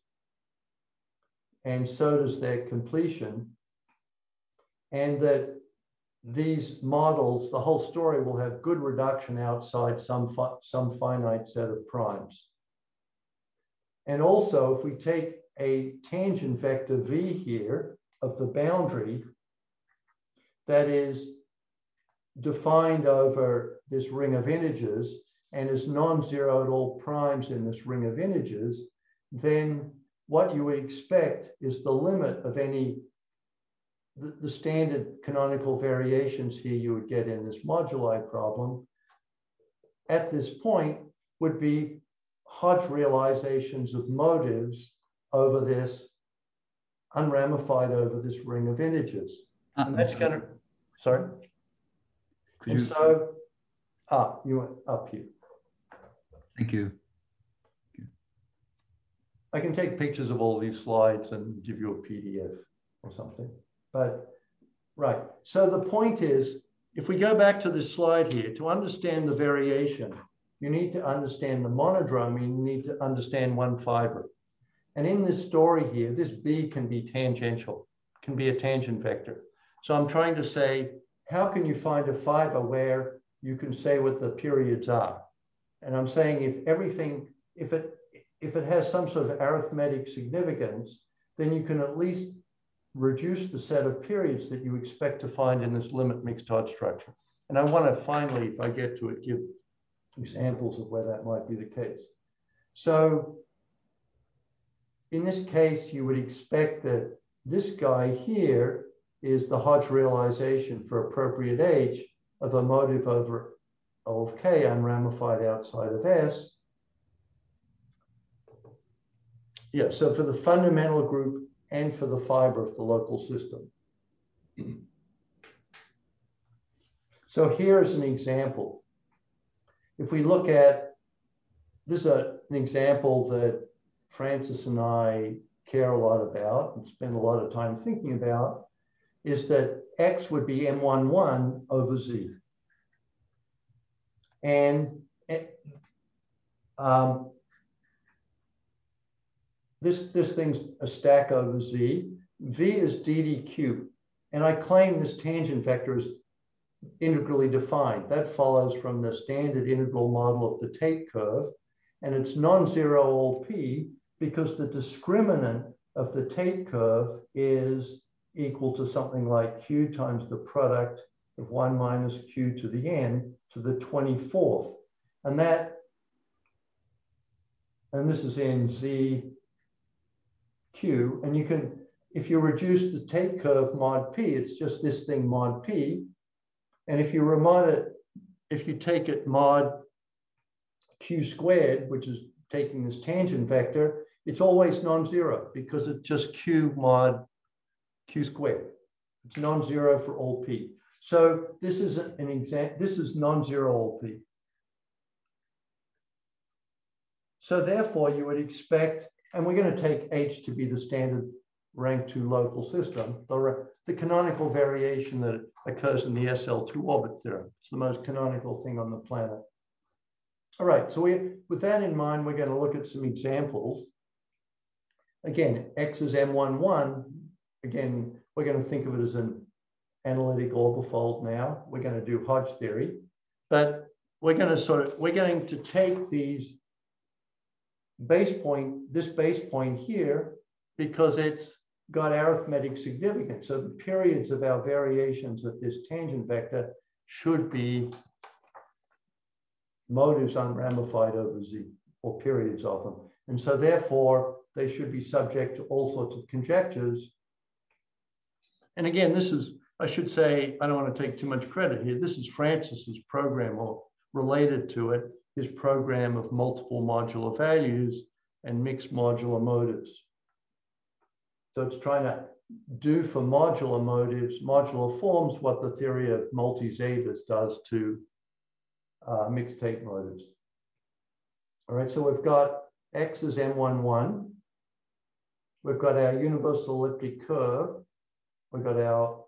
and so does their completion, and that these models, the whole story will have good reduction outside some, fi some finite set of primes. And also, if we take a tangent vector v here of the boundary, that is defined over this ring of integers and is non-zero at all primes in this ring of integers, then what you would expect is the limit of any the, the standard canonical variations here you would get in this moduli problem at this point would be Hodge realizations of motives over this unramified over this ring of integers. Ah, And that's going to, sorry? Could And you, so, ah, you went up here. thank you. I can take pictures of all these slides and give you a PDF or something. But, right. So the point is, if we go back to this slide here, to understand the variation, you need to understand the monodrome, you need to understand one fiber. And in this story here, this B can be tangential, can be a tangent vector. So I'm trying to say, how can you find a fiber where you can say what the periods are? And I'm saying if everything, if it if it has some sort of arithmetic significance, then you can at least reduce the set of periods that you expect to find in this limit mixed Hodge structure. And I want to finally, if I get to it, give examples of where that might be the case. So in this case, you would expect that this guy here is the Hodge realization for appropriate H of a motive over of K unramified outside of S. Yeah, so for the fundamental group and for the fiber of the local system. So here's an example. If we look at, this is a, an example that Francis and I care a lot about and spend a lot of time thinking about, is that X would be M11 over Z. And um, this, this thing's a stack over Z. V is ddq. And I claim this tangent vector is integrally defined. That follows from the standard integral model of the Tate curve. And it's non-zero all P because the discriminant of the Tate curve is equal to something like Q times the product of 1 minus Q to the n to the 24th. And that, and this is in Z Q, and you can, if you reduce the Tate curve mod P, it's just this thing mod P. And if you remod it, if you take it mod Q squared, which is taking this tangent vector, it's always non-zero because it's just Q mod Q squared. It's non-zero for all P. So this is an example, this is non-zero all P. So therefore you would expect, and we're going to take H to be the standard rank two local system, the, the canonical variation that occurs in the SL2 orbit theorem. It's the most canonical thing on the planet. All right, so we, with that in mind, we're going to look at some examples. Again, X is M11. Again, we're going to think of it as an analytic orbifold now. We're going to do Hodge theory, but we're going to sort of, we're going to take these base point, this base point here, because it's got arithmetic significance. So the periods of our variations at this tangent vector should be motives unramified over Z or periods of them. And so therefore, they should be subject to all sorts of conjectures. And again, this is, I should say, I don't want to take too much credit here. This is Francis's program or related to it, his program of multiple modular values and mixed modular motives. So it's trying to do for modular motives, modular forms, what the theory of multi-zetas does to uh, mixed Tate motives. All right, so we've got X is M11. We've got our universal elliptic curve. We've got our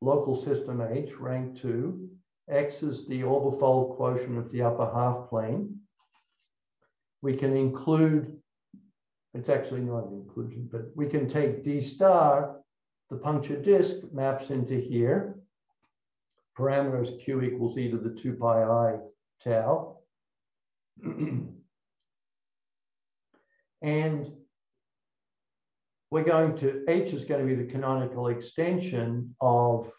local system H, rank two. X is the orbifold quotient of the upper half plane. We can include, it's actually not an inclusion, but we can take D star, the puncture disk maps into here. Parameters Q equals e to the 2 pi i tau. and we're going to, H is going to be the canonical extension of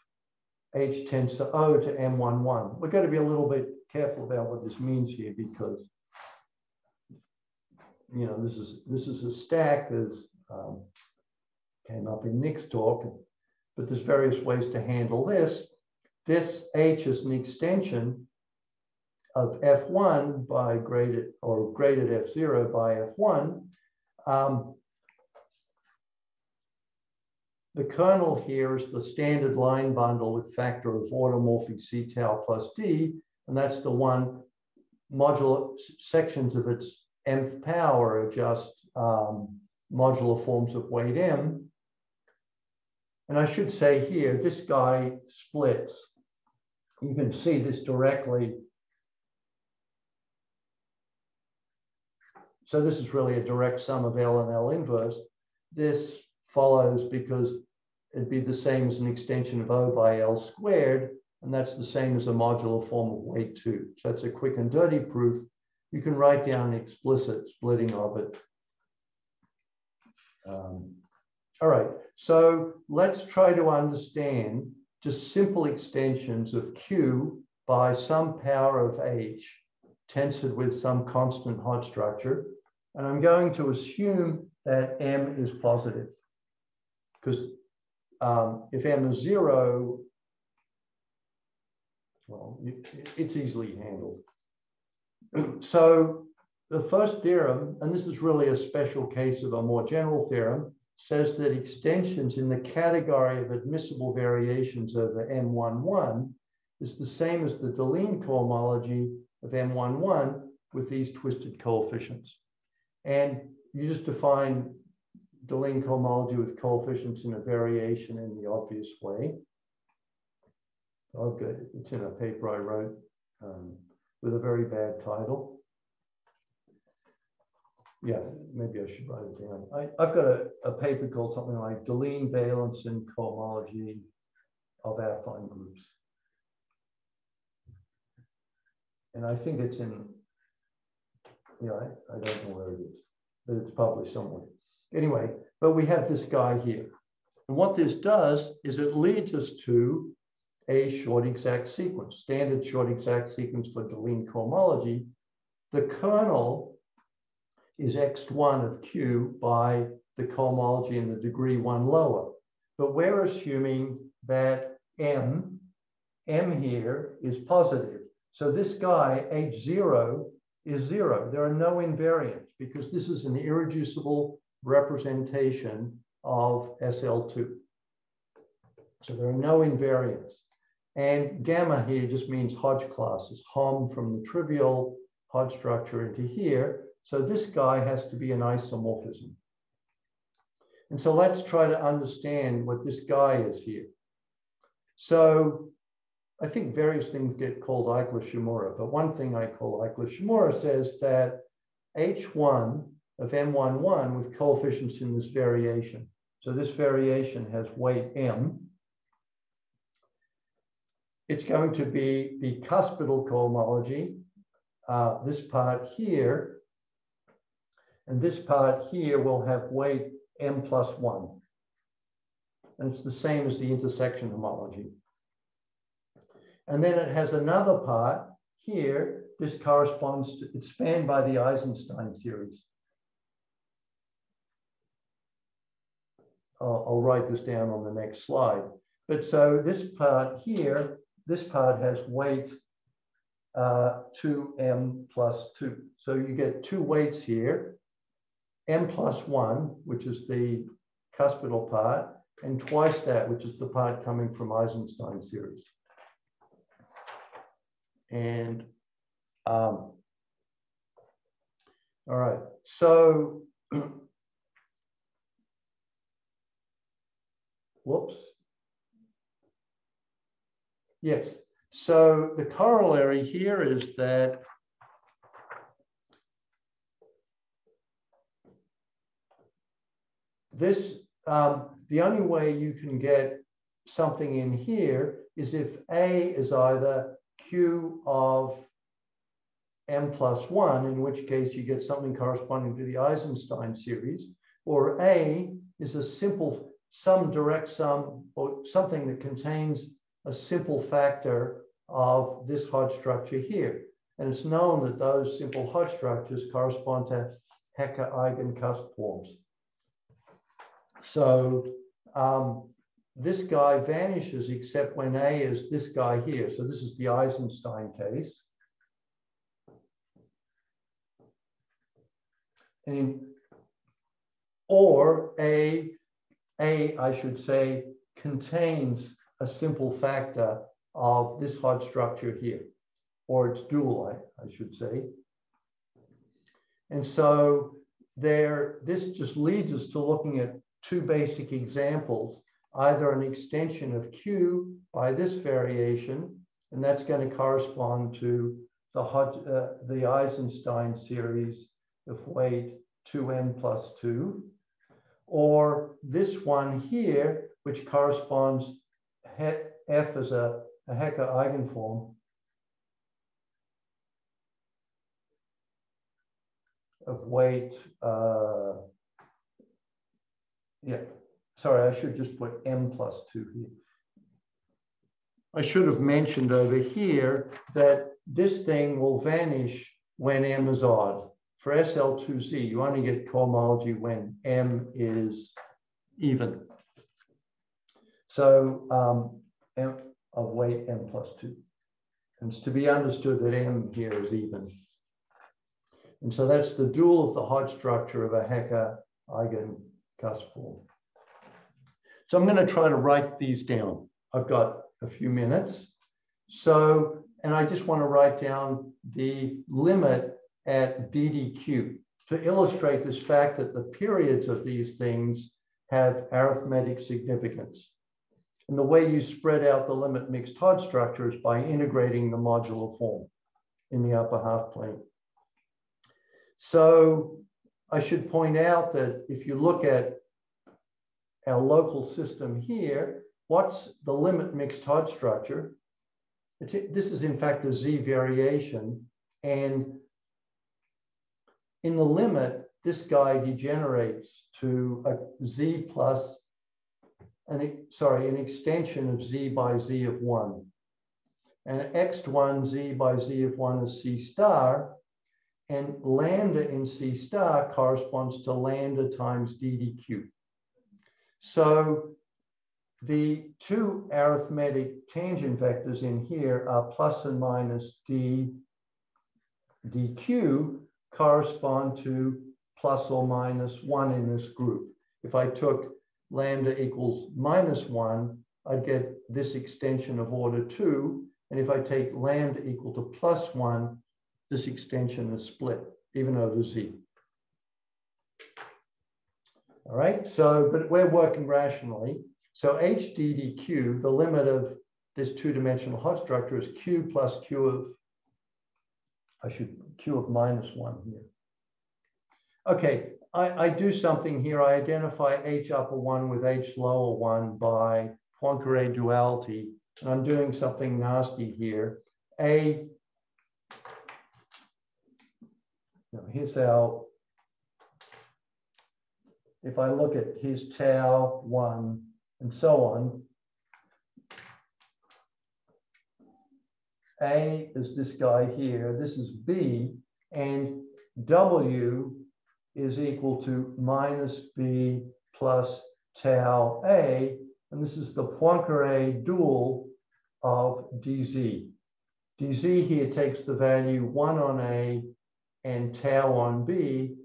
H tensor O to M11. We're going to be a little bit careful about what this means here because, you know, this is, this is a stack as um, came up in Nick's talk. but there's various ways to handle this. This H is an extension of F1 by graded or graded F0 by F1. Um, the kernel here is the standard line bundle with factor of automorphic C tau plus D, and that's the one modular sections of its nth power are just um, modular forms of weight m. And I should say here, this guy splits. You can see this directly. So this is really a direct sum of L and L inverse. This follows because it'd be the same as an extension of O by L squared, and that's the same as a modular form of weight two. So that's a quick and dirty proof. You can write down explicit splitting of it. Um, all right, so let's try to understand just simple extensions of Q by some power of H tensored with some constant Hodge structure. And I'm going to assume that M is positive because um, if M is zero, well, it's easily handled. So the first theorem, and this is really a special case of a more general theorem, says that extensions in the category of admissible variations over M11 is the same as the Deligne cohomology of M11 with these twisted coefficients. And you just define Deligne cohomology with coefficients in a variation in the obvious way. Oh, good. It's in a paper I wrote um, with a very bad title yeah, maybe I should write it down. I, I've got a, a paper called something like Deligne-Beilinson cohomology of affine groups. And I think it's in, yeah, I, I don't know where it is, but it's probably somewhere. Anyway, but we have this guy here. And what this does is it leads us to a short exact sequence, standard short exact sequence for Deligne cohomology. The kernel is Ext1 of q by the cohomology in the degree one lower. But we're assuming that m, m here is positive. So this guy, h0, is zero. There are no invariants because this is an irreducible representation of SL2. So there are no invariants. And gamma here just means Hodge classes, Hom from the trivial Hodge structure into here. So this guy has to be an isomorphism. And so let's try to understand what this guy is here. So I think various things get called Eichler-Shimura, but one thing I call Eichler-Shimura says that H1 of M11 with coefficients in this variation. So this variation has weight M. It's going to be the cuspidal cohomology, uh, this part here, and this part here will have weight m plus one. And it's the same as the intersection homology. And then it has another part here. This corresponds to, it's spanned by the Eisenstein series. I'll, I'll write this down on the next slide. But so this part here, this part has weight uh, 2m plus 2. So you get two weights here m plus one, which is the cuspidal part, and twice that, which is the part coming from Eisenstein series. And um, all right, so whoops. Yes, so the corollary here is that this, um, the only way you can get something in here is if A is either Q of m plus one, in which case you get something corresponding to the Eisenstein series, or A is a simple sum direct sum or something that contains a simple factor of this Hodge structure here. And it's known that those simple Hodge structures correspond to Hecke eigencusp forms. So um, this guy vanishes except when A is this guy here. So this is the Eisenstein case. And or A, A, I should say, contains a simple factor of this Hodge structure here, or its dual, I, I should say. And so there, this just leads us to looking at two basic examples, either an extension of Q by this variation, and that's going to correspond to the, uh, the Eisenstein series of weight 2n plus 2, or this one here, which corresponds F as a, a Hecke eigenform of weight, uh, yeah, sorry, I should just put M plus two here. I should have mentioned over here that this thing will vanish when M is odd. For SL2Z, you only get cohomology when M is even. So um, M of weight M plus two. And it's to be understood that M here is even. And so that's the dual of the Hodge structure of a Hecke eigencusp form. So I'm going to try to write these down. I've got a few minutes. So, and I just want to write down the limit at DDQ to illustrate this fact that the periods of these things have arithmetic significance. And the way you spread out the limit mixed Hodge structure is by integrating the modular form in the upper half plane. So I should point out that if you look at our local system here, what's the limit mixed Hodge structure? It's, this is in fact a Z variation. And in the limit, this guy degenerates to a Z plus, an, sorry, an extension of Z by Z of one. And Ext1 Z by Z of one is C star. And lambda in C star corresponds to lambda times DDQ. So the two arithmetic tangent vectors in here are plus and minus D dq correspond to plus or minus one in this group. If I took lambda equals minus one, I'd get this extension of order two. And if I take lambda equal to plus one, this extension is split, even over Z. All right, so, but we're working rationally. So HDDQ, the limit of this two-dimensional Hodge structure is Q plus Q of, I should, Q of minus one here. Okay, I, I do something here. I identify H upper one with H lower one by Poincare duality. And I'm doing something nasty here. A Now, here's how, if I look at his tau one and so on, A is this guy here, this is B, and W is equal to minus B plus tau A, and this is the Poincare dual of dz. dz here takes the value 1 on A and tau on B.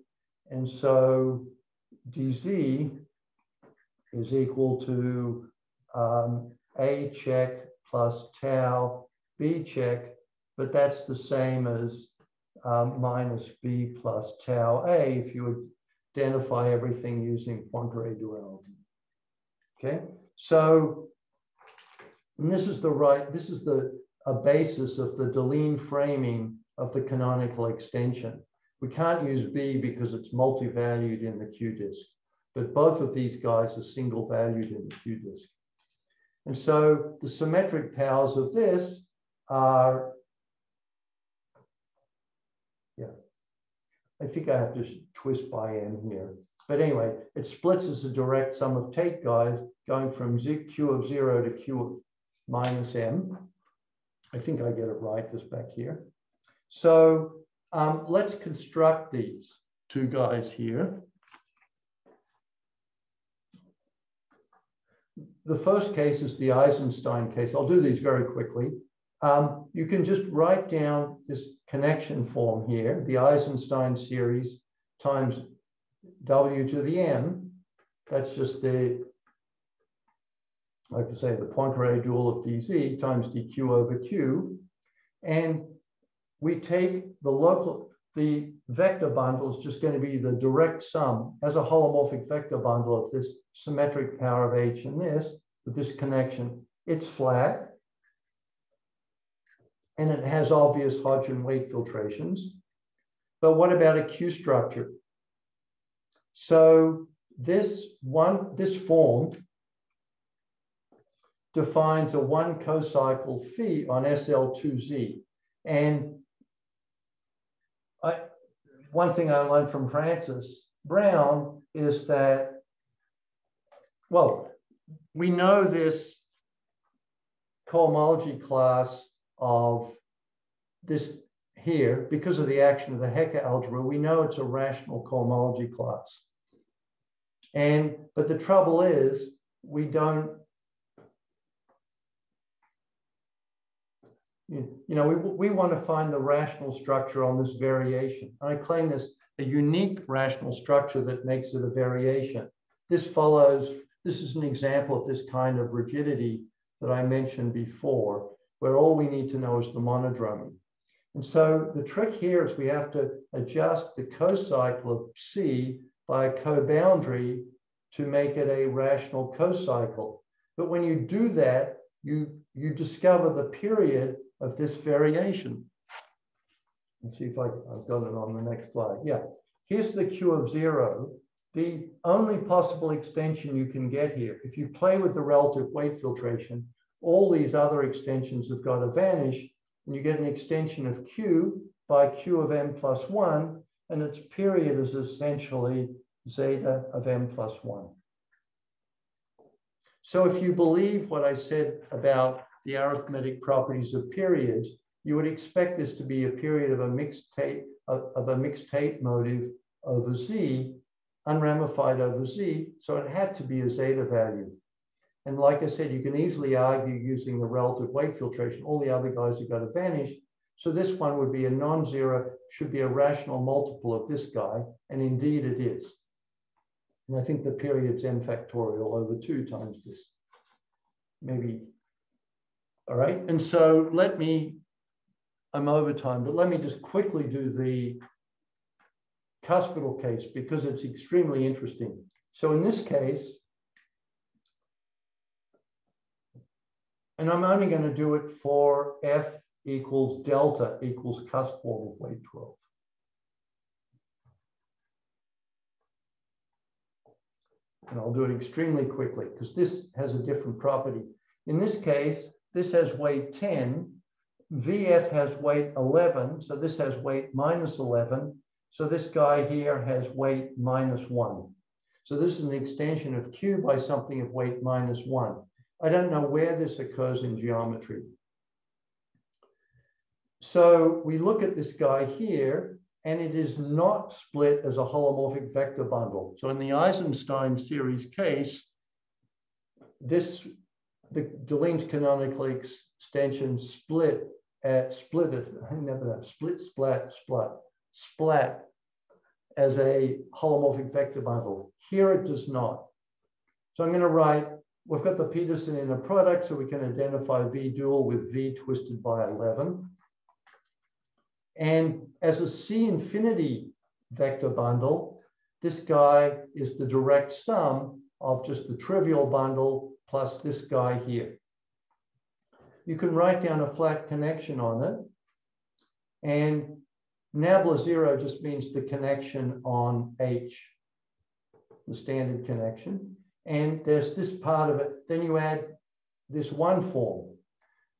And so dz is equal to um, A check plus tau B check, but that's the same as um, minus B plus tau A if you identify everything using Poincare duality. Okay, so this is the right, this is the a basis of the Deligne framing of the canonical extension. We can't use B because it's multi-valued in the Q-disk, but both of these guys are single valued in the Q-disk. And so the symmetric powers of this are, yeah, I think I have to twist by n here. But anyway, it splits as a direct sum of Tate guys going from Z, Q of zero to Q of minus M. I think I get it right this back here. So um, let's construct these two guys here. the first case is the Eisenstein case. I'll do these very quickly. Um, you can just write down this connection form here, the Eisenstein series times W to the M. That's just the, like to say, the Poincare dual of dz times dq over q. And we take the local, the vector bundle is just going to be the direct sum as a holomorphic vector bundle of this symmetric power of h and this with this connection. It's flat and it has obvious Hodge and weight filtrations. But what about a Q structure? So this one, this form defines a one cocycle phi on SL2Z. And I, one thing I learned from Francis Brown is that, well, we know this cohomology class of this here, because of the action of the Hecke algebra, we know it's a rational cohomology class. And, but the trouble is, we don't, you know, we, we want to find the rational structure on this variation. I claim this a unique rational structure that makes it a variation. This follows, this is an example of this kind of rigidity that I mentioned before, where all we need to know is the monodromy. And so the trick here is we have to adjust the cocycle of C by a co-boundary to make it a rational cocycle. But when you do that, you, you discover the period of this variation. Let's see if I, I've got it on the next slide. Yeah, here's the Q of zero. The only possible extension you can get here, if you play with the relative weight filtration, all these other extensions have got to vanish and you get an extension of Q by Q of m plus one, and its period is essentially zeta of m plus one. So if you believe what I said about the arithmetic properties of periods, you would expect this to be a period of a mixed Tate, of, of a mixed Tate motive over Z, unramified over Z. So it had to be a zeta value. And like I said, you can easily argue using the relative weight filtration, all the other guys got to vanish. So this one would be a non-zero, should be a rational multiple of this guy. And indeed it is. And I think the period's n factorial over two times this. Maybe. All right. And so let me, I'm over time, but let me just quickly do the cuspidal case because it's extremely interesting. So in this case, And I'm only going to do it for F equals delta equals cusp form of weight 12. And I'll do it extremely quickly because this has a different property. In this case, this has weight 10. VF has weight 11. So this has weight minus 11. So this guy here has weight minus 1. So this is an extension of Q by something of weight minus 1. I don't know where this occurs in geometry. So we look at this guy here, and it is not split as a holomorphic vector bundle. So in the Eisenstein series case, this the Deligne's canonical extension split at split it, I never know, split, splat, splat, splat as a holomorphic vector bundle. Here it does not. So I'm going to write We've got the Petersson inner product, so we can identify V dual with V twisted by 11. And as a C infinity vector bundle, this guy is the direct sum of just the trivial bundle plus this guy here. You can write down a flat connection on it. And nabla zero just means the connection on H, the standard connection and there's this part of it. Then you add this one form.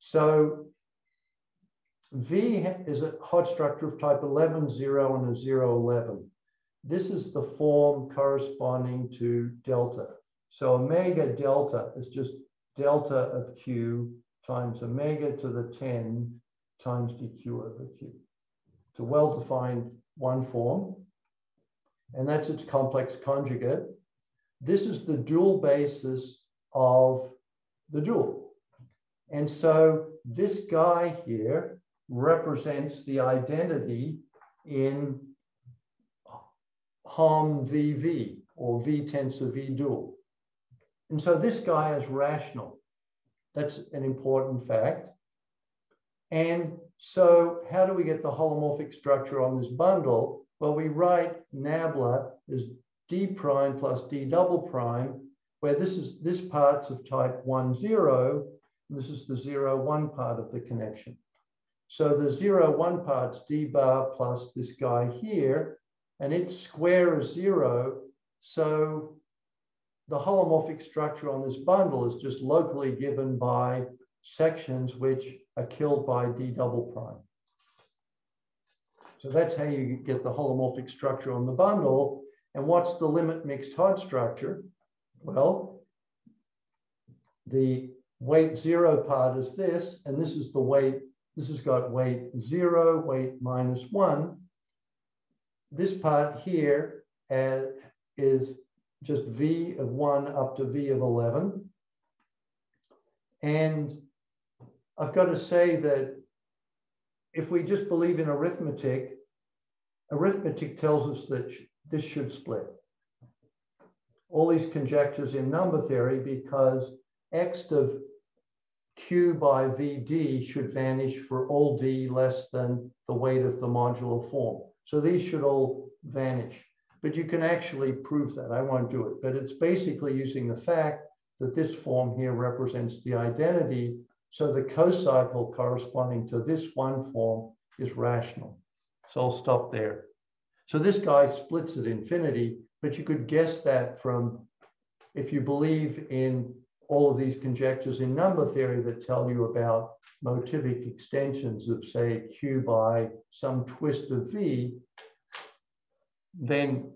So V is a Hodge structure of type 11, 0, and a 0, 11. This is the form corresponding to delta. So omega delta is just delta of Q times omega to the 10 times dq over Q. It's a well-defined one form, and that's its complex conjugate. This is the dual basis of the dual. And so this guy here represents the identity in Hom VV or V tensor V dual. And so this guy is rational. That's an important fact. And so how do we get the holomorphic structure on this bundle? Well, we write nabla as d prime plus d double prime, where this is this part's of type 1, 0, and this is the 0, 1 part of the connection. So the 0, 1 part's d bar plus this guy here, and its square is 0. So the holomorphic structure on this bundle is just locally given by sections which are killed by d double prime. So that's how you get the holomorphic structure on the bundle. And what's the limit mixed Hodge structure? Well, the weight zero part is this, and this is the weight, this has got weight zero, weight minus one. This part here uh, just V of one up to V of 11. And I've got to say that if we just believe in arithmetic, arithmetic tells us that this should split. All these conjectures in number theory because Ext of q by vd should vanish for all d less than the weight of the modular form. So these should all vanish. But you can actually prove that. I won't do it. But it's basically using the fact that this form here represents the identity. So the cocycle corresponding to this one form is rational. So I'll stop there. So this guy splits at infinity, but you could guess that from if you believe in all of these conjectures in number theory that tell you about motivic extensions of, say, Q by some twist of V, then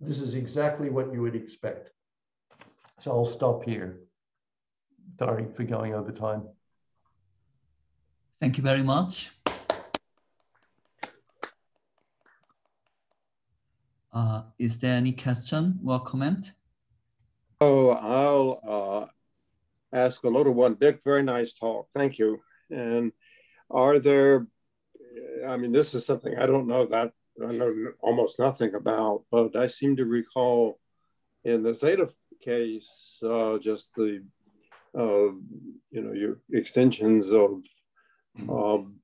this is exactly what you would expect. So I'll stop here. Sorry for going over time. Thank you very much. Uh, is there any question or comment? Oh, I'll uh, ask a little one. Dick, very nice talk. Thank you. And are there, I mean, this is something I don't know that, I know almost nothing about, but I seem to recall in the Zeta case, uh, just the, uh, you know, your extensions of um,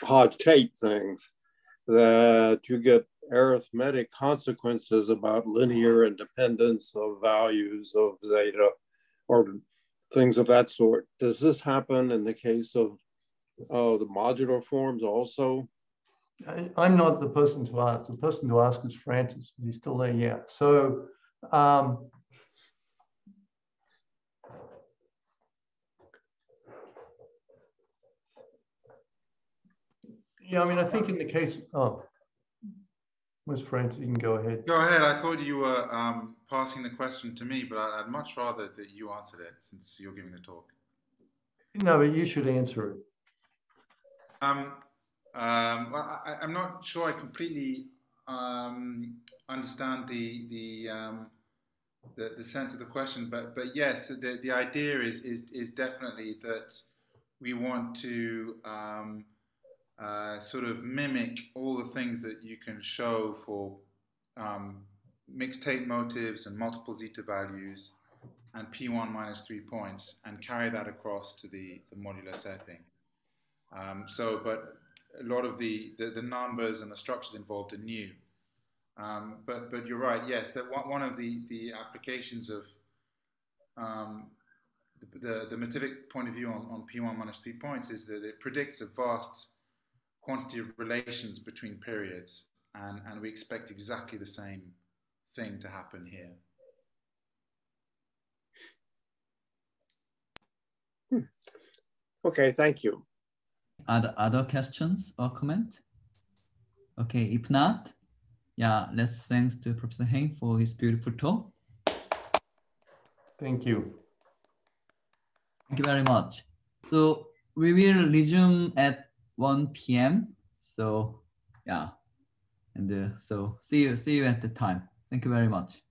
Hodge-Tate things that you get arithmetic consequences about linear independence of values of zeta or things of that sort. Does this happen in the case of uh, the modular forms also? I, am not the person to ask. The person to ask is Francis. He's still there, yeah. So um, yeah, I mean, I think in the case, oh, Ms. Francis, you can go ahead. Go ahead. I thought you were um, passing the question to me, but I'd much rather that you answered it since you're giving the talk. No, but you should answer it. Um, um, well, I, am not sure I completely um, understand the the, um, the, the sense of the question, but but yes, the the idea is is is definitely that we want to um, uh, sort of mimic all the things that you can show for um, mixed Tate motives and multiple zeta values and P1 minus three points and carry that across to the, the modular setting. Um, so, but a lot of the, the, the, numbers and the structures involved are new. Um, but, but you're right, yes, that one, of the, the applications of um, the, the, the motivic point of view on, on P1 minus three points is that it predicts a vast quantity of relations between periods, and, and we expect exactly the same thing to happen here. Hmm. Okay, thank you. Other, other questions or comment? Okay, if not, yeah, let's thanks to Professor Hain for his beautiful talk. Thank you. Thank you very much. So we will resume at 1 p.m. So yeah, and uh, so see you see you at the time. Thank you very much.